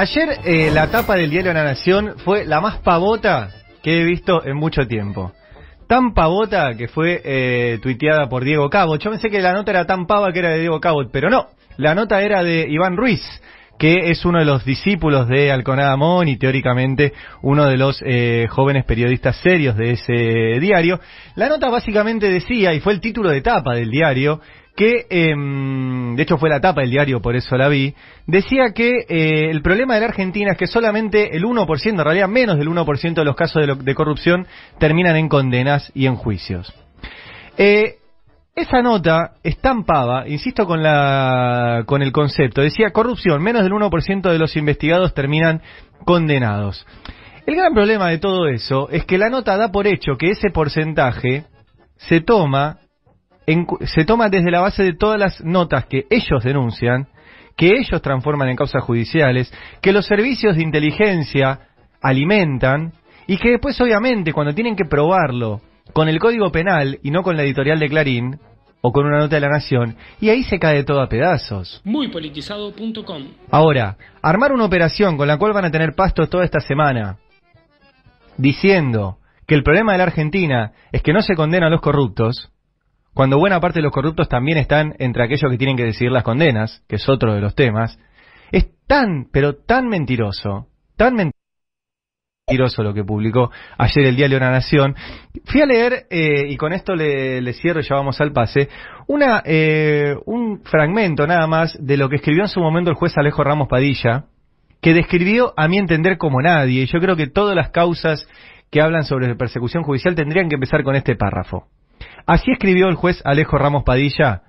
ayer eh, la tapa del diario La Nación fue la más pavota que he visto en mucho tiempo. Tan pavota que fue eh, tuiteada por Diego Cabot. Yo pensé que la nota era tan pava que era de Diego Cabot, pero no. La nota era de Iván Ruiz, que es uno de los discípulos de Alconada Mon y teóricamente uno de los eh, jóvenes periodistas serios de ese diario. La nota básicamente decía, y fue el título de tapa del diario, que, em, de hecho fue la tapa del diario, por eso la vi, decía que eh, el problema de la Argentina es que solamente el 1%, en realidad menos del 1% de los casos de, corrupción terminan en condenas y en juicios. Eh, esa nota estampaba, insisto con, la, con el concepto, decía corrupción, menos del 1% de los investigados terminan condenados. El gran problema de todo eso es que la nota da por hecho que ese porcentaje se toma, en se toma desde la base de todas las notas que ellos denuncian, que ellos transforman en causas judiciales, que los servicios de inteligencia alimentan y que después obviamente cuando tienen que probarlo con el Código Penal y no con la editorial de Clarín o con una nota de la Nación, y ahí se cae todo a pedazos. Muypolitizado.com Ahora, armar una operación con la cual van a tener pasto toda esta semana, diciendo que el problema de la Argentina es que no se condena a los corruptos, cuando buena parte de los corruptos también están entre aquellos que tienen que decidir las condenas, que es otro de los temas, es tan, pero tan mentiroso, tan mentiroso lo que publicó ayer el diario La Nación. Fui a leer, eh, y con esto le, cierro y ya vamos al pase, una, eh, un fragmento nada más de lo que escribió en su momento el juez Alejo Ramos Padilla, que describió a mi entender como nadie, y yo creo que todas las causas que hablan sobre persecución judicial tendrían que empezar con este párrafo. Así escribió el juez Alejo Ramos Padilla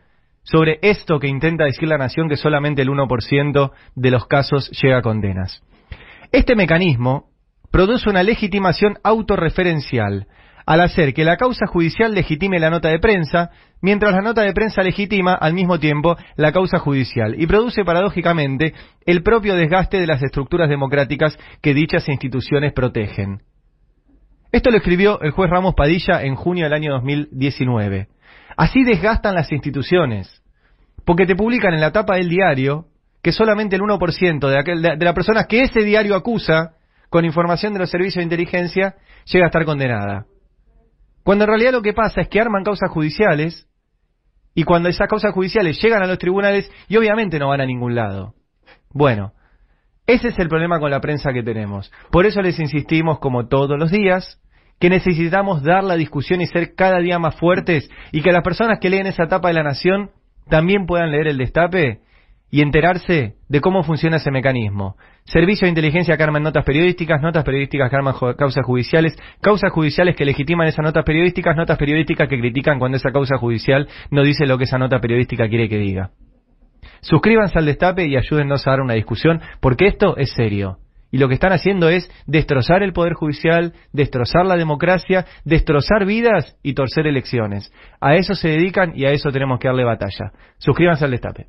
sobre esto que intenta decir la Nación que solamente el 1% de los casos llega a condenas. Este mecanismo produce una legitimación autorreferencial al hacer que la causa judicial legitime la nota de prensa, mientras la nota de prensa legitima al mismo tiempo la causa judicial y produce paradójicamente el propio desgaste de las estructuras democráticas que dichas instituciones protegen. Esto lo escribió el juez Ramos Padilla en junio del año 2019. Así desgastan las instituciones, porque te publican en la tapa del diario que solamente el 1% de, aquel, de, de las personas que ese diario acusa con información de los servicios de inteligencia llega a estar condenada. Cuando en realidad lo que pasa es que arman causas judiciales y cuando esas causas judiciales llegan a los tribunales y obviamente no van a ningún lado. Bueno, ese es el problema con la prensa que tenemos. Por eso les insistimos, como todos los días, que necesitamos dar la discusión y ser cada día más fuertes y que las personas que leen esa etapa de la Nación también puedan leer el destape y enterarse de cómo funciona ese mecanismo. Servicio de inteligencia que arman notas periodísticas, notas periodísticas que arman causas judiciales, causas judiciales que legitiman esas notas periodísticas, notas periodísticas que critican cuando esa causa judicial no dice lo que esa nota periodística quiere que diga. Suscríbanse al Destape y ayúdennos a dar una discusión, porque esto es serio. Y lo que están haciendo es destrozar el Poder Judicial, destrozar la democracia, destrozar vidas y torcer elecciones. A eso se dedican y a eso tenemos que darle batalla. Suscríbanse al Destape.